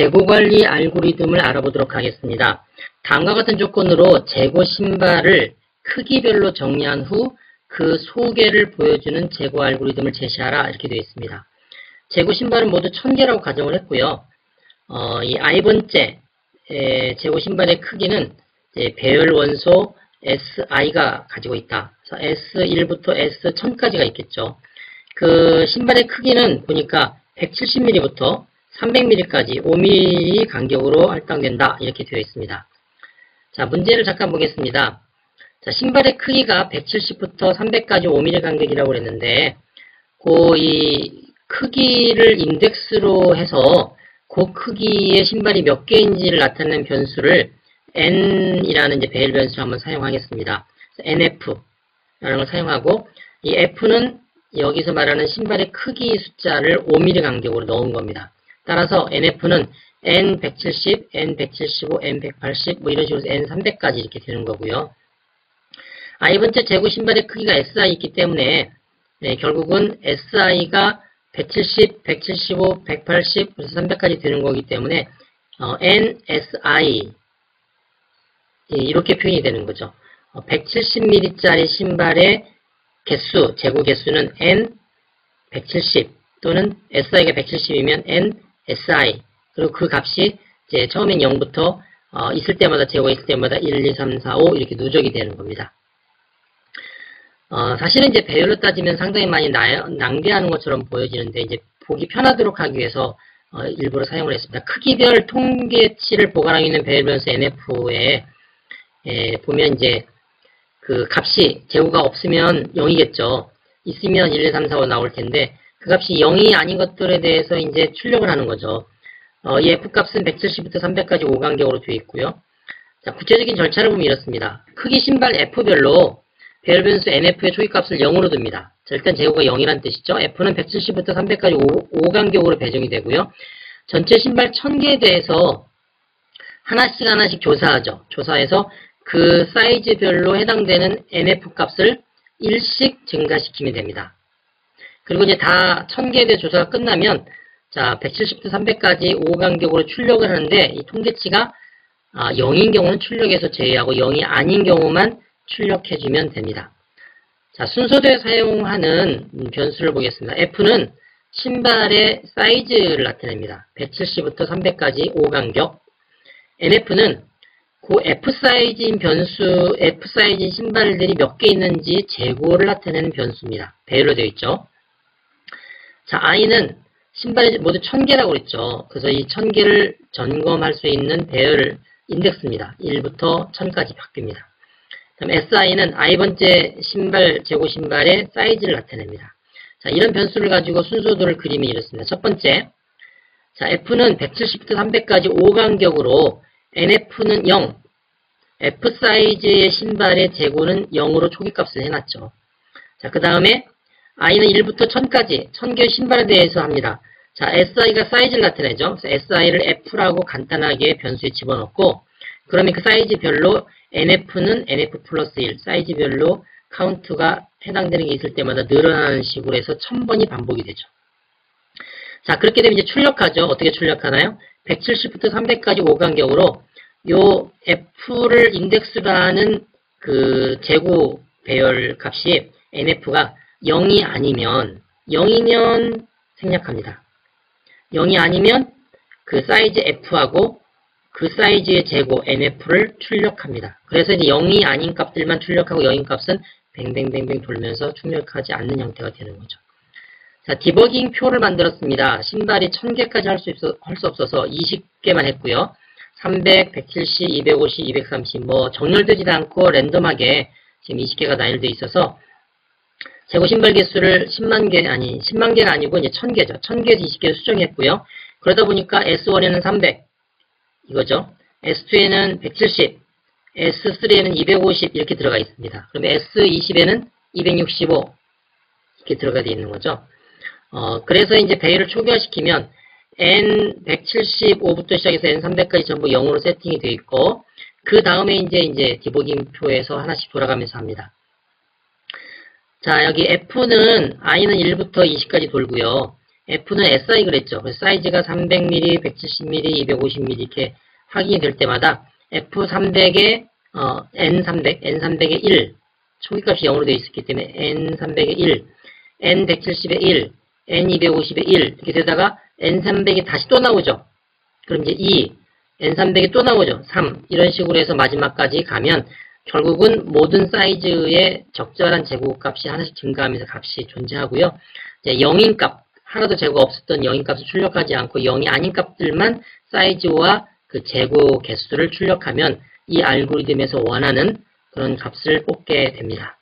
재고 관리 알고리즘을 알아보도록 하겠습니다. 다음과 같은 조건으로 재고 신발을 크기별로 정리한 후 그 소개를 보여주는 재고 알고리즘을 제시하라 이렇게 되어 있습니다. 재고 신발은 모두 1000개라고 가정을 했고요. 어, 이 i번째 재고 신발의 크기는 배열 원소 si가 가지고 있다. s1부터 s1000까지가 있겠죠. 그 신발의 크기는 보니까 170mm부터 300mm까지 5mm 간격으로 할당된다. 이렇게 되어 있습니다. 자, 문제를 잠깐 보겠습니다. 자, 신발의 크기가 170부터 300까지 5mm 간격이라고 그랬는데, 그 이 크기를 인덱스로 해서 그 크기의 신발이 몇 개인지를 나타내는 변수를 n이라는 이제 배열 변수를 한번 사용하겠습니다. nf라는 걸 사용하고 이 f는 여기서 말하는 신발의 크기 숫자를 5mm 간격으로 넣은 겁니다. 따라서 NF는 N170, N175, N180 뭐 이런 식으로 N300까지 이렇게 되는 거고요. 아, 이번째 재고 신발의 크기가 SI 있기 때문에 네, 결국은 SI가 170, 175, 180, 그래서 300까지 되는 거기 때문에 어, NSI 예, 이렇게 표현이 되는 거죠. 170mm짜리 어, 신발의 개수, 재고 개수는 N 170 또는 SI가 170이면 N SI 그리고 그 값이 이제 처음엔 0부터 어, 있을 때마다 재고가 있을 때마다 1, 2, 3, 4, 5 이렇게 누적이 되는 겁니다. 어, 사실은 이제 배열로 따지면 상당히 많이 나, 낭비하는 것처럼 보여지는데 이제 보기 편하도록 하기 위해서 어, 일부러 사용을 했습니다. 크기별 통계치를 보관하고 있는 배열 변수 NF에 에, 보면 이제 그 값이 재고가 없으면 0이겠죠. 있으면 1, 2, 3, 4, 5 나올 텐데 그 값이 0이 아닌 것들에 대해서 이제 출력을 하는 거죠. 어, 이 F값은 170부터 300까지 5간격으로 되어 있고요. 자, 구체적인 절차를 보면 이렇습니다. 크기 신발 F별로 배열 변수 NF의 초기값을 0으로 둡니다. 자, 일단 재고가 0이란 뜻이죠. F는 170부터 300까지 5, 간격으로 배정이 되고요. 전체 신발 1000개에 대해서 하나씩 하나씩 조사하죠. 조사해서 그 사이즈별로 해당되는 NF 값을 1씩 증가시키면 됩니다. 그리고 이제 다 1000개에 대해 조사가 끝나면 자 170부터 300까지 5간격으로 출력을 하는데 이 통계치가 아, 0인 경우는 출력해서 제외하고 0이 아닌 경우만 출력해주면 됩니다. 자 순서대로 사용하는 변수를 보겠습니다. F는 신발의 사이즈를 나타냅니다. 170부터 300까지 5간격 NF는 그 F 사이즈인 변수, F 사이즈인 신발들이 몇 개 있는지 재고를 나타내는 변수입니다. 배열로 되어 있죠. 자, I는 신발이 모두 1000개라고 그랬죠. 그래서 이 1000개를 점검할 수 있는 배열 인덱스입니다. 1부터 1000까지 바뀝니다. 그럼 SI는 I번째 신발, 재고 신발의 사이즈를 나타냅니다. 자, 이런 변수를 가지고 순서도를 그리면 이렇습니다. 첫 번째, 자, F는 170부터 300까지 5간격으로 NF는 0, F 사이즈의 신발의 재고는 0으로 초기값을 해놨죠. 자, 그 다음에 I는 1부터 1000까지 1000개의 신발에 대해서 합니다. 자, SI가 사이즈를 나타내죠. SI를 F라고 간단하게 변수에 집어넣고 그러면 그 사이즈별로 NF는 NF 플러스 1, 사이즈별로 카운트가 해당되는 게 있을 때마다 늘어나는 식으로 해서 1000번이 반복이 되죠. 자, 그렇게 되면 이제 출력하죠. 어떻게 출력하나요? 170부터 300까지 5간격으로 요 F를 인덱스로 하는 그 재고 배열 값이 NF가 0이 아니면 0이면 생략합니다. 0이 아니면 그 사이즈 F하고 그 사이즈의 재고 NF를 출력합니다. 그래서 이제 0이 아닌 값들만 출력하고 0인 값은 뱅뱅뱅뱅 돌면서 출력하지 않는 형태가 되는 거죠. 자, 디버깅 표를 만들었습니다. 신발이 1000개까지 할수 할수 없어서 20개만 했고요. 300, 170, 250, 230, 뭐 정렬되지도 않고 랜덤하게 지금 20개가 나열되어 있어서 재고 신발 개수를 10만 개, 아니, 10만 개가 아니고 이제 1000개죠. 1000개에서 20개를 수정했고요. 그러다 보니까 S1에는 300, 이거죠. S2에는 170, S3에는 250 이렇게 들어가 있습니다. 그럼 S20에는 265 이렇게 들어가 되어 있는 거죠. 어, 그래서 이제 배열을 초기화시키면 N175부터 시작해서 N300까지 전부 0으로 세팅이 되어 있고 그 다음에 이제 이제 디버깅 표에서 하나씩 돌아가면서 합니다. 자 여기 F는 I는 1부터 20까지 돌고요. F는 SI 그랬죠. 그래서 사이즈가 300mm, 170mm, 250mm 이렇게 확인이 될 때마다 F300에 어, N300, N300에 1 초기값이 0으로 되어 있었기 때문에 N300에 1, N170에 1, N250에 1 이렇게 되다가 N300이 다시 또 나오죠. 그럼 이제 2, N300이 또 나오죠. 3 이런 식으로 해서 마지막까지 가면 결국은 모든 사이즈의 적절한 제곱값이 하나씩 증가하면서 값이 존재하고요. 이제 0인 값, 하나도 제곱 없었던 0인 값을 출력하지 않고 0이 아닌 값들만 사이즈와 그 재고 개수를 출력하면 이 알고리즘에서 원하는 그런 값을 뽑게 됩니다.